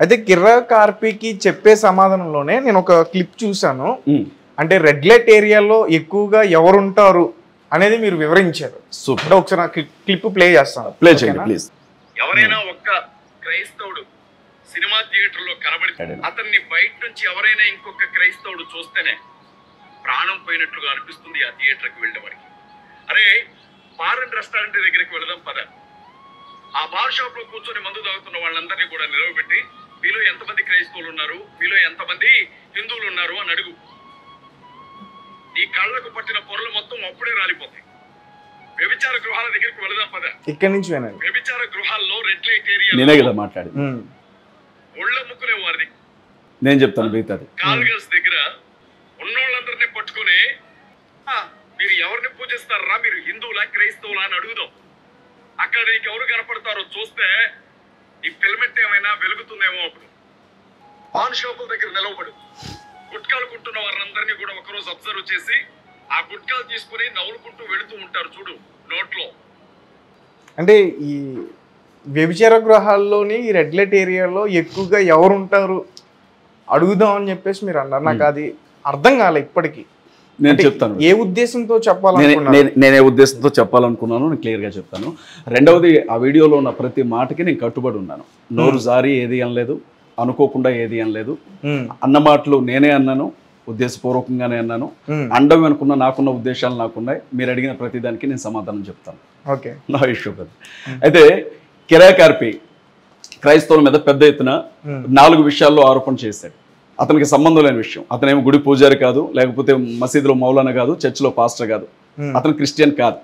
అయితే కిర్రా కార్పీకి చెప్పే సమాధానంలోనే నేను ఒక క్లిప్ చూశాను. అంటే రెడ్ లైట్ ఏరియాలో ఎక్కువగా ఎవరు ఉంటారు అనేది మీరు వివరించారు. సూపర్. ఒకసారి నా క్లిప్ ప్లే చేస్తాను. ప్లే చేయండి? ప్లీజ్. ఎవరైనా ఒక్క క్రైస్తవుడు సినిమా థియేటర్లో కనబడి అదేనా. అతన్ని బయట నుంచి ఎవరైనా ఇంకొక క్రైస్తవుడు చూస్తేనే ప్రాణం పోయినట్లుగా అనిపిస్తుంది ఆ థియేటర్కి వెళ్ళే వారికి అరే బార్ అండ్ రెస్టారెంట్ దగ్గరికి వెళదాం పద. ఆ బార్ షాప్లో కూర్చొని మందు తాగుతున్న వాళ్ళందరినీ కూడా నిలవబెట్టి మీలో ఎంతమంది క్రైస్తవులు ఉన్నారు? మీలో ఎంతమంది హిందువులు ఉన్నారు అని అడుగు. నీ కళ్ళకు పట్టిన పొరలు మొత్తం అప్పుడే రాలిపోతాయి. వ్యభిచార గృహాల దగ్గరికి వెళదాం పద. ఇక్కడి నుంచి వ్యభిచార గృహాల్లో రెడ్ లైట్ ఏరియా నేనే కదా మాట్లాడింది. ఉమ్, ఒళ్ళ ముక్కులే వారిది. నేను చెప్తాను మిగతాది. కాల్ గర్ల్స్ దగ్గర ఉన్నోళ్ళందరినీ పట్టుకుని "ఆ, మీరు ఎవరిని పూజిస్తారా? మీరు హిందువులా క్రైస్తవులా అని అడుగుదాం. అక్కడ నీకు ఎవరు కనపడతారో చూస్తే ఈ ఫిల్మెంట్ ఏమైనా వెలుగుతుందేమో అప్పుడు. పాన్ షాపుల దగ్గర నిలవబడు గుట్కాలు కుంటున్న వారందరినీ కూడా ఒకరోజు అబ్జర్వ్ చేసి ఆ గుట్కాలు తీసుకుని నవ్వులుకుంటూ వెళుతూ ఉంటారు చూడు నోట్లో. అంటే ఈ వ్యభిచార గృహాల్లోని ఈ రెడ్ లైట్ ఏరియాలో ఎక్కువగా ఎవరు ఉంటారు అడుగుదాం అని చెప్పేసి మీరు అన్నారు. నాకు అది అర్థం కాలే ఇప్పటికి. నేను చెప్తాను. ఏ ఉద్దేశంతో చెప్పాలనుకున్నారు? నేనే- నేనే ఉద్దేశంతో చెప్పాలనుకున్నాను నేను క్లియర్గా చెప్తాను. రెండవది ఆ వీడియోలో ఉన్న ప్రతి మాటకి నేను కట్టుబడి ఉన్నాను. నోరు జారి ఏది అనలేదు అనుకోకుండా ఏది అనలేదు అన్న మాటలు నేనే అన్నాను ఉద్దేశపూర్వకంగానే అన్నాను. అండం అనుకున్న నాకున్న ఉద్దేశాలు నాకున్నాయి. మీరు అడిగిన ప్రతిదానికి నేను సమాధానం చెప్తాను. ఓకే. నా ఇష్యూ కదా. అయితే కిరాకార్పి క్రైస్తవుల మీద పెద్ద ఎత్తున. నాలుగు విషయాల్లో ఆరోపణ చేశాడు. అతనికి సంబంధం లేని విషయం. అతనేమో గుడి పూజారి కాదు లేకపోతే మసీదులో మౌలానా కాదు చర్చిలో పాస్టర్ కాదు. అతను క్రిస్టియన్ కాదు.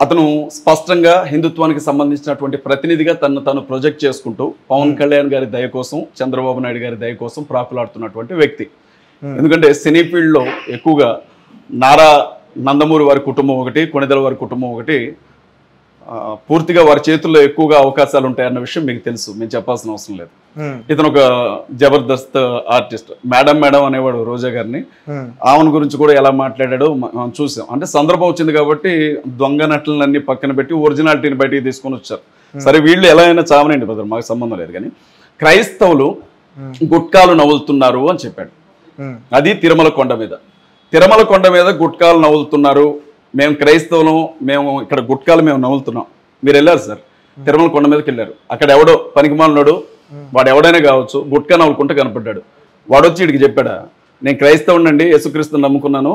అతను స్పష్టంగా హిందుత్వానికి సంబంధించినటువంటి ప్రతినిధిగా తను తను ప్రొజెక్ట్ చేసుకుంటూ పవన్ కళ్యాణ్ గారి దయ కోసం చంద్రబాబు నాయుడు గారి దయ కోసం ప్రాకులాడుతున్నటువంటి వ్యక్తి. ఎందుకంటే సినీ ఫీల్డ్లో ఎక్కువగా నారా నందమూరి వారి కుటుంబం ఒకటి కొణిదల వారి కుటుంబం ఒకటి పూర్తిగా వారి చేతుల్లో ఎక్కువగా అవకాశాలు ఉంటాయన్న విషయం మీకు తెలుసు. మేము చెప్పాల్సిన అవసరం లేదు. ఇతను ఒక జబర్దస్త్ ఆర్టిస్ట్. మేడం మేడం అనేవాడు రోజా గారిని. ఆమెను గురించి కూడా ఎలా మాట్లాడాడో మనం చూసాం. అంటే సందర్భం వచ్చింది కాబట్టి దొంగ నటులన్నీ పక్కన పెట్టి ఒరిజినాలిటీని బయటికి తీసుకొని వచ్చారు. సరే వీళ్ళు ఎలా అయినా చావనండి బ్రదర్ మాకు సంబంధం లేదు కానీ. క్రైస్తవులు. గుట్కాలు నవ్వులుతున్నారు అని చెప్పాడు. అది తిరుమల కొండ మీద. తిరుమల కొండ మీద గుట్కాలు నవ్వులుతున్నారు. మేము క్రైస్తవులం మేము ఇక్కడ గుట్కాలు మేము నవ్వులుతున్నాం మీరు వెళ్ళారు సార్. తిరుమల కొండ మీదకి వెళ్ళారు. అక్కడ ఎవడో పనికిమాలినోడు వాడు ఎవడైనా కావచ్చు గుట్కా నవ్వులుకుంటూ కనపడ్డాడు. వాడు వచ్చి ఇడికి చెప్పాడా నేను క్రైస్తవునండి యేసుక్రీస్తుని నమ్ముకున్నాను.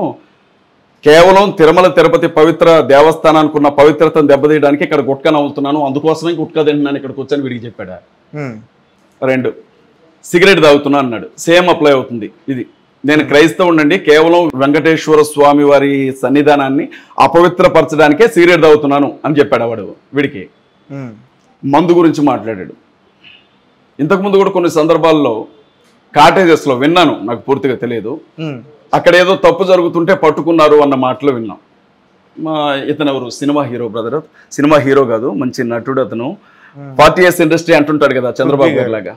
కేవలం తిరుమల తిరుపతి పవిత్ర దేవస్థానానికి ఉన్న పవిత్రతను దెబ్బతీయడానికి ఇక్కడ గుట్కా నవ్వులుతున్నాను అందుకోసమే గుట్కా తింటున్నాను ఇక్కడికి వచ్చాను వీడికి చెప్పాడా. రెండు సిగరెట్ తాగుతున్నా అన్నాడు. సేమ్ అప్లై అవుతుంది. ఇది నేను క్రైస్తవునండి కేవలం వెంకటేశ్వర స్వామి వారి సన్నిధానాన్ని అపవిత్రపరచడానికే సిగరెట్ తాగుతున్నాను అని చెప్పాడు వాడు వీడికి. మందు గురించి మాట్లాడాడు. ఇంతకుముందు కూడా కొన్ని సందర్భాల్లో కాటేజెస్లో విన్నాను నాకు పూర్తిగా తెలియదు. అక్కడ ఏదో తప్పు జరుగుతుంటే పట్టుకున్నారు అన్న మాటలు విన్నాం. మా ఇతను ఎవరు cinema hero brother. Cinema hero కాదు మంచి నటుడు అతను. ఫార్టీ ఇయర్స్ ఇండస్ట్రీ అంటుంటాడు కదా చంద్రబాబు గారి లాగా.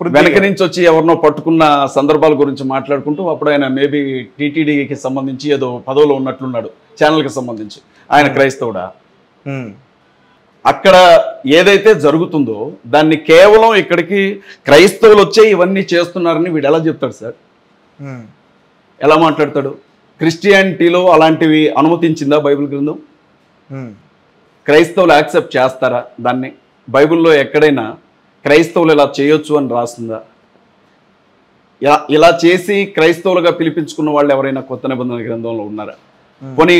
వెనక నుంచి వచ్చి ఎవరినో పట్టుకున్న సందర్భాల గురించి మాట్లాడుకుంటూ అప్పుడు ఆయన మేబీ టీటీడీకి సంబంధించి ఏదో పదవిలో ఉన్నట్లున్నాడు ఛానల్కి సంబంధించి. ఆయన క్రైస్తవుడా? ఉమ్, అక్కడ ఏదైతే జరుగుతుందో దాన్ని కేవలం ఇక్కడికి క్రైస్తవులు వచ్చే ఇవన్నీ చేస్తున్నారని వీడు ఎలా చెప్తాడు సార్? ఉమ్, ఎలా మాట్లాడతాడు? క్రిస్టియానిటీలో అలాంటివి అనుమతించిందా బైబిల్ గ్రంథం? క్రైస్తవులు యాక్సెప్ట్ చేస్తారా దాన్ని? బైబిల్లో ఎక్కడైనా క్రైస్తవులు ఇలా చేయొచ్చు అని రాస్తుందా ఇలా ఇలా చేసి క్రైస్తవులుగా పిలిపించుకున్న వాళ్ళు ఎవరైనా కొత్త నిబంధన గ్రంథంలో ఉన్నారా? పోనీ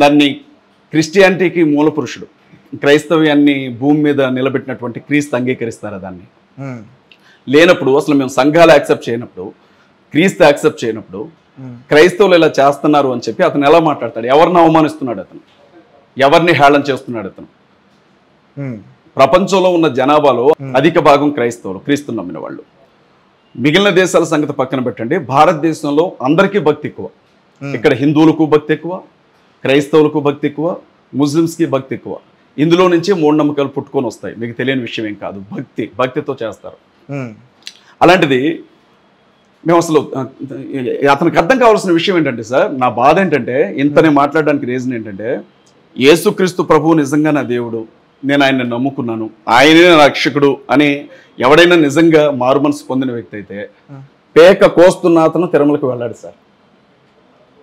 దాన్ని క్రిస్టియానిటీకి మూల పురుషుడు. క్రైస్తవ్యాన్ని భూమి మీద నిలబెట్టినటువంటి క్రీస్తు అంగీకరిస్తారా దాన్ని? లేనప్పుడు అసలు మేము సంఘాలు యాక్సెప్ట్ చేయనప్పుడు క్రీస్తు యాక్సెప్ట్ చేయనప్పుడు క్రైస్తవులు ఇలా చేస్తున్నారు అని చెప్పి అతను ఎలా మాట్లాడతాడు? ఎవరిని అవమానిస్తున్నాడు అతను? ఎవరిని హేళన చేస్తున్నాడు అతను? ప్రపంచంలో ఉన్న జనాభాలో అధిక భాగం క్రైస్తవులు క్రీస్తు నమ్మిన వాళ్ళు. మిగిలిన దేశాల సంగతి పక్కన పెట్టండి. భారతదేశంలో అందరికీ భక్తి ఎక్కువ. ఇక్కడ హిందువులకు భక్తి ఎక్కువ క్రైస్తవులకు భక్తి ఎక్కువ ముస్లిమ్స్కి భక్తి ఎక్కువ. ఇందులో నుంచి మూఢనమ్మకాలు పుట్టుకొని వస్తాయి. మీకు తెలియని విషయం ఏం కాదు. భక్తి భక్తితో చేస్తారు. అలాంటిది మేము అసలు అతనికి అర్థం కావాల్సిన విషయం ఏంటంటే సార్ నా బాధ ఏంటంటే ఇంతనే మాట్లాడడానికి రీజన్ ఏంటంటే యేసుక్రీస్తు ప్రభువు నిజంగా నా దేవుడు. నేను ఆయన్ని నమ్ముకున్నాను. ఆయనే రక్షకుడు అని ఎవడైనా నిజంగా మారు మనసు పొందిన వ్యక్తి అయితే పేక కోస్తున్న అతను తిరుమలకు వెళ్ళాడు సార్.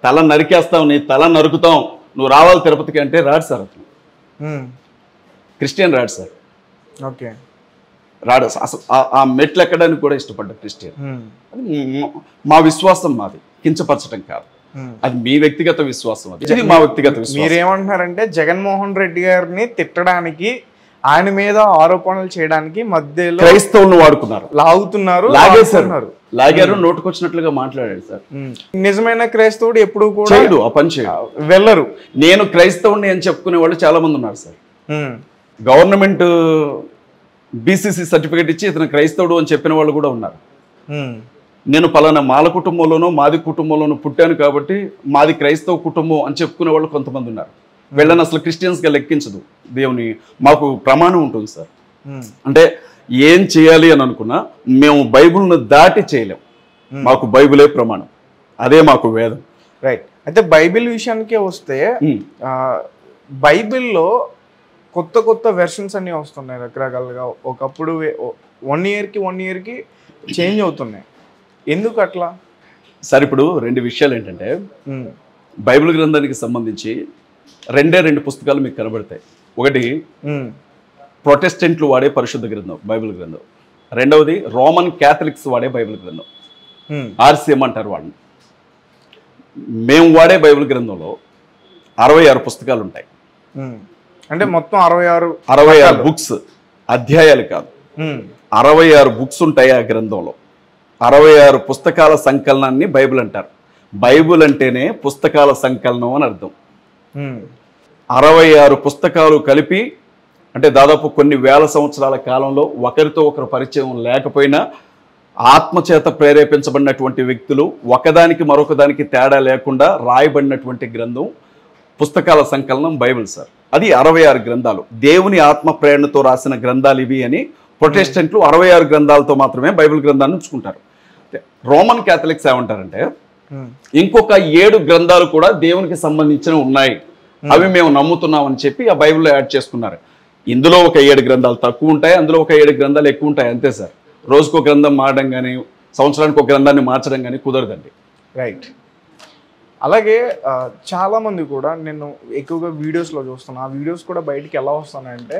తల నరికేస్తాం నీ తల నరుకుతాం నువ్వు రావాలి తిరుపతికి అంటే రాడు సార్ అతను. క్రిస్టియన్ రాడు సార్. ఓకే. రాడు అసలు ఆ- మెట్లు ఎక్కడానికి కూడా ఇష్టపడ్డ క్రిస్టియన్. అది మ- విశ్వాసం మాది. కించపరచడం కాదు. అది మీ వ్యక్తిగత విశ్వాసం అది. మా వ్యక్తిగత విశ్వాసం. మీరేమంటున్నారంటే జగన్మోహన్ రెడ్డి గారిని తిట్టడానికి ఆయన మీద ఆరోపణలు చేయడానికి మధ్యలో క్రైస్తవులను వాడుకున్నారు. లాగుతున్నారు లాగేశారు. లాగారు నోటుకొచ్చినట్లుగా మాట్లాడాడు సార్. నిజమైన క్రైస్తవుడు ఎప్పుడు కూడా చేయడు ఆ పని చేయడు. వెళ్ళరు. నేను క్రైస్తవుని అని చెప్పుకునే వాళ్ళు చాలా మంది ఉన్నారు సార్. గవర్నమెంట్ బీసీసీ సర్టిఫికేట్ ఇచ్చి ఇతను క్రైస్తవుడు అని చెప్పిన వాళ్ళు కూడా ఉన్నారు. నేను పలానా మాల కుటుంబంలోనూ మాది కుటుంబంలోనూ పుట్టాను కాబట్టి మాది క్రైస్తవ కుటుంబం అని చెప్పుకునే వాళ్ళు కొంతమంది ఉన్నారు. వీళ్ళని అసలు క్రిస్టియన్స్గా లెక్కించదు. దేవుని మాకు ప్రమాణం ఉంటుంది సార్. అంటే ఏం చేయాలి అని అనుకున్నా మేము బైబిల్ను దాటి చేయలేం. మాకు బైబిలే ప్రమాణం. అదే మాకు వేదం. రైట్. అయితే బైబిల్ విషయానికే వస్తే బైబిల్లో కొత్త కొత్త వెర్షన్స్ అన్నీ వస్తున్నాయి రకరకాలుగా. ఒకప్పుడు వన్ ఇయర్కి వన్ ఇయర్కి చేంజ్ అవుతున్నాయి. ఎందుకు అట్లా? సార్ ఇప్పుడు రెండు విషయాలు ఏంటంటే బైబిల్ గ్రంథానికి సంబంధించి రెండే రెండు పుస్తకాలు మీకు కనబడతాయి. ఒకటి ప్రొటెస్టెంట్లు వాడే పరిశుద్ధ గ్రంథం బైబిల్ గ్రంథం. రెండవది రోమన్ క్యాథలిక్స్ వాడే బైబిల్ గ్రంథం. ఆర్సీఎం అంటారు వాళ్ళని. మేము వాడే బైబిల్ గ్రంథంలో అరవై ఆరు పుస్తకాలు ఉంటాయి. అంటే మొత్తం అరవై ఆరు అరవై ఆరు బుక్స్ అధ్యాయాలు కాదు. అరవై ఆరు బుక్స్ ఉంటాయి ఆ గ్రంథంలో. అరవై ఆరు పుస్తకాల సంకలనాన్ని బైబిల్ అంటారు. బైబిల్ అంటేనే పుస్తకాల సంకలనం అని అర్థం. అరవై ఆరు పుస్తకాలు కలిపి అంటే దాదాపు కొన్ని వేల సంవత్సరాల కాలంలో ఒకరితో ఒకరు పరిచయం లేకపోయినా ఆత్మచేత ప్రేరేపించబడినటువంటి వ్యక్తులు ఒకదానికి మరొక దానికి తేడా లేకుండా రాయబడినటువంటి గ్రంథం పుస్తకాల సంకలనం బైబిల్ సార్. అది అరవై ఆరు గ్రంథాలు. దేవుని ఆత్మ ప్రేరణతో రాసిన గ్రంథాలు ఇవి అని ప్రొటెస్టెంట్లు అరవై ఆరు గ్రంథాలతో మాత్రమే బైబిల్ గ్రంథాన్ని ఉంచుకుంటారు. రోమన్ క్యాథలిక్స్ ఏమంటారంటే ఇంకొక ఏడు గ్రంథాలు కూడా దేవునికి సంబంధించిన ఉన్నాయి. అవి మేము నమ్ముతున్నామని చెప్పి ఆ బైబిల్లో యాడ్ చేసుకున్నారు. ఇందులో ఒక ఏడు గ్రంథాలు తక్కువ ఉంటాయి అందులో ఒక ఏడు గ్రంథాలు ఎక్కువ ఉంటాయి అంతే సార్. రోజుకో గ్రంథం మారడం కానీ సంవత్సరానికి ఒక గ్రంథాన్ని మార్చడం కానీ కుదరదండి. రైట్. అలాగే చాలామంది చాలా మంది కూడా నేను ఎక్కువగా వీడియోస్లో చూస్తాను ఆ వీడియోస్ కూడా బయటికి ఎలా వస్తానంటే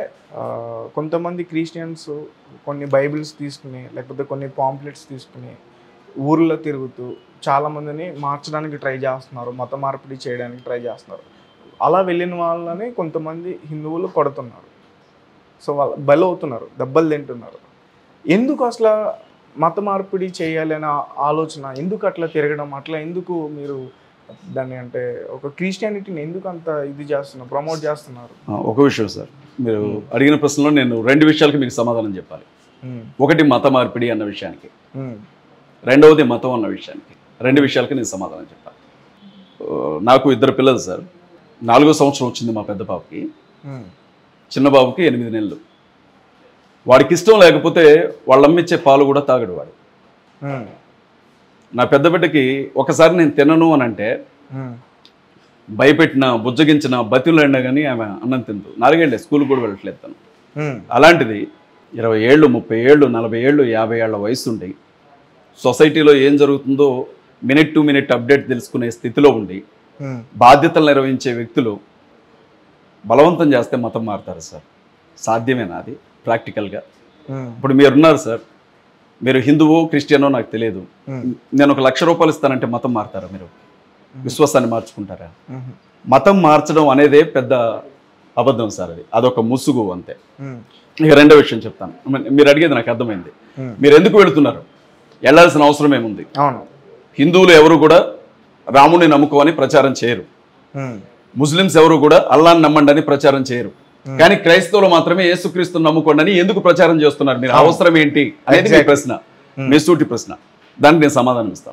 కొంతమంది క్రిస్టియన్స్ కొన్ని బైబిల్స్ తీసుకుని లేకపోతే కొన్ని పాంప్లెట్స్ తీసుకుని ఊర్లో తిరుగుతూ చాలా మందిని మార్చడానికి ట్రై చేస్తున్నారు మత మార్పిడి చేయడానికి ట్రై చేస్తున్నారు. అలా వెళ్ళిన వాళ్ళని కొంతమంది హిందువులు కొడుతున్నారు. సో వాళ్ళు బలవుతున్నారు దెబ్బలు తింటున్నారు. ఎందుకు అసలు మత మార్పిడి చేయాలి అనే ఆలోచన? ఎందుకు అట్లా తిరగడం? అట్లా ఎందుకు మీరు దాన్ని అంటే ఒక క్రిస్టియానిటీని ఎందుకు అంత ఇది చేస్తున్నారు ప్రమోట్ చేస్తున్నారు? ఒక విషయం సార్. మీరు అడిగిన ప్రశ్నలో నేను రెండు విషయాలకి మీకు సమాధానం చెప్పాలి. ఒకటి మత మార్పిడి అన్న విషయానికి. రెండవది మతం అన్న విషయానికి. రెండు విషయాలకి నేను సమాధానం చెప్పాలి ఆ, నాకు ఇద్దరు పిల్లలు సార్. నాలుగో సంవత్సరం వచ్చింది మా పెద్ద బాబుకి చిన్న బాబుకి ఎనిమిది నెలలు. వాడికి ఇష్టం లేకపోతే వాళ్ళు అమ్మిచ్చే పాలు కూడా తాగడు వాడు. నా పెద్ద బిడ్డకి ఒకసారి నేను తినను అని అంటే భయపెట్టిన బుజ్జగించిన బతిలైనా కానీ ఆమె అన్నం తిందు. నాలుగేళ్ళే స్కూల్ కూడా వెళ్ళట్లేదు తను. అలాంటిది ఇరవై ఏళ్ళు ముప్పై ఏళ్ళు నలభై ఏళ్ళు యాభై ఏళ్ళ వయసు ఉండి సొసైటీలో ఏం జరుగుతుందో మినిట్ టు మినిట్ అప్డేట్ తెలుసుకునే స్థితిలో ఉండి బాధ్యతలు నిర్వహించే వ్యక్తులు బలవంతం చేస్తే మతం మారుతారు సార్. సాధ్యమేనా అది ప్రాక్టికల్గా. ఇప్పుడు మీరున్నారు సార్. మీరు హిందువో క్రిస్టియనో నాకు తెలియదు. నేను ఒక లక్ష రూపాయలు ఇస్తానంటే మతం మారుతారా మీరు? విశ్వాసాన్ని మార్చుకుంటారా? మతం మార్చడం అనేదే పెద్ద అబద్ధం సార్ అది. అదొక ముసుగు అంతే. ఇక రెండో విషయం చెప్తాను. మీరు అడిగేది నాకు అర్థమైంది. మీరు ఎందుకు వెళుతున్నారు? వెళ్ళాల్సిన అవసరం ఏముంది? అవును. హిందువులు ఎవరు కూడా రాముని నమ్ముకోవని ప్రచారం చేయరు. ముస్లిమ్స్ ఎవరు కూడా అల్లాని నమ్మండి అని ప్రచారం చేయరు. కానీ క్రైస్తవులు మాత్రమే యేసుక్రీస్తుని నమ్ముకోండి అని ఎందుకు ప్రచారం చేస్తున్నారు? మీరు అవసరం ఏంటి అనేది మీ ప్రశ్న. మీ సూటి ప్రశ్న. దానికి నేను సమాధానం ఇస్తాను.